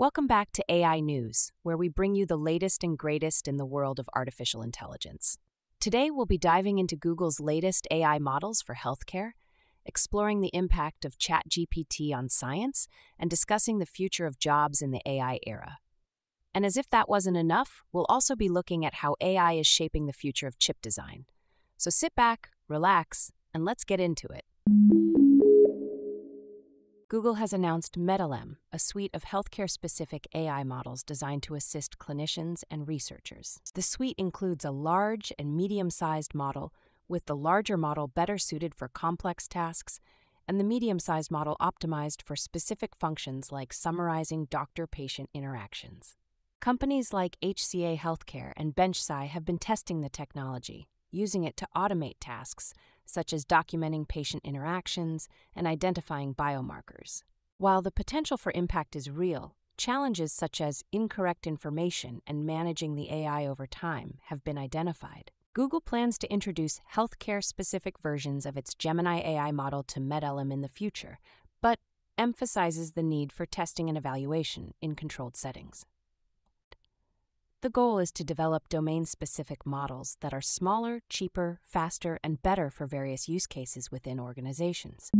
Welcome back to AI News, where we bring you the latest and greatest in the world of artificial intelligence. Today, we'll be diving into Google's latest AI models for healthcare, exploring the impact of ChatGPT on science, and discussing the future of jobs in the AI era. And as if that wasn't enough, we'll also be looking at how AI is shaping the future of chip design. So sit back, relax, and let's get into it. Google has announced MedLM, a suite of healthcare specific AI models designed to assist clinicians and researchers. The suite includes a large and medium sized model, with the larger model better suited for complex tasks, and the medium sized model optimized for specific functions like summarizing doctor patient interactions. Companies like HCA Healthcare and BenchSci have been testing the technology, using it to automate tasks such as documenting patient interactions and identifying biomarkers. While the potential for impact is real, challenges such as incorrect information and managing the AI over time have been identified. Google plans to introduce healthcare specific versions of its Gemini AI model to MedLM in the future, but emphasizes the need for testing and evaluation in controlled settings. The goal is to develop domain specific models that are smaller, cheaper, faster, and better for various use cases within organizations.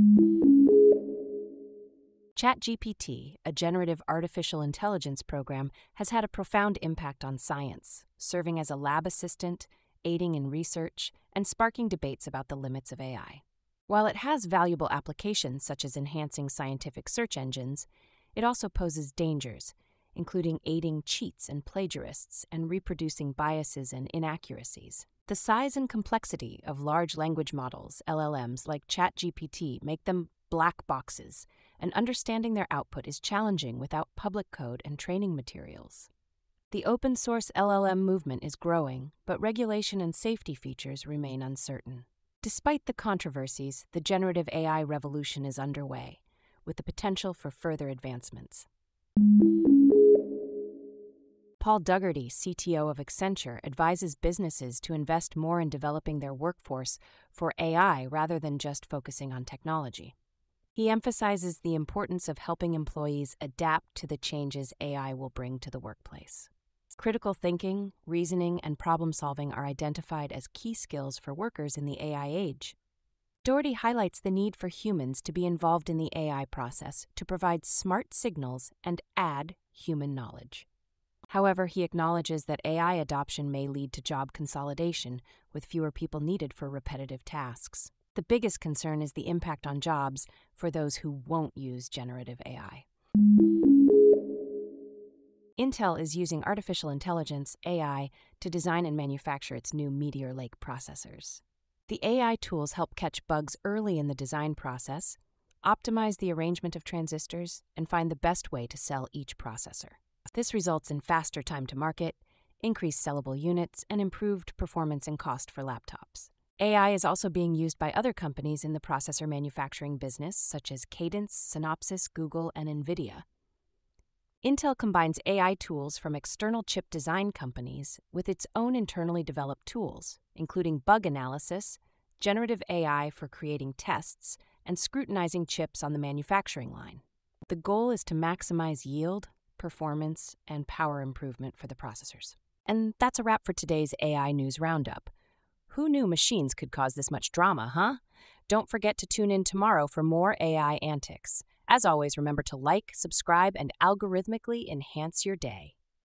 ChatGPT, a generative artificial intelligence program, has had a profound impact on science, serving as a lab assistant, aiding in research, and sparking debates about the limits of AI. While it has valuable applications such as enhancing scientific search engines, it also poses dangers including aiding cheats and plagiarists and reproducing biases and inaccuracies. The size and complexity of large language models, LLMs, like ChatGPT make them black boxes, and understanding their output is challenging without public code and training materials. The open source LLM movement is growing, but regulation and safety features remain uncertain. Despite the controversies, the generative AI revolution is underway, with the potential for further advancements. Paul Daugherty, CTO of Accenture, advises businesses to invest more in developing their workforce for AI rather than just focusing on technology. He emphasizes the importance of helping employees adapt to the changes AI will bring to the workplace. Critical thinking, reasoning, and problem solving are identified as key skills for workers in the AI age. Daugherty highlights the need for humans to be involved in the AI process to provide smart signals and add human knowledge. However, he acknowledges that AI adoption may lead to job consolidation, with fewer people needed for repetitive tasks. The biggest concern is the impact on jobs for those who won't use generative AI. Intel is using artificial intelligence, AI, to design and manufacture its new Meteor Lake processors. The AI tools help catch bugs early in the design process, optimize the arrangement of transistors, and find the best way to sell each processor. This results in faster time to market, increased sellable units, and improved performance and cost for laptops. AI is also being used by other companies in the processor manufacturing business, such as Cadence, Synopsys, Google, and NVIDIA. Intel combines AI tools from external chip design companies with its own internally developed tools, including bug analysis, generative AI for creating tests, and scrutinizing chips on the manufacturing line. The goal is to maximize yield, performance, and power improvement for the processors. And that's a wrap for today's AI News Roundup. Who knew machines could cause this much drama, huh? Don't forget to tune in tomorrow for more AI antics. As always, remember to like, subscribe, and algorithmically enhance your day.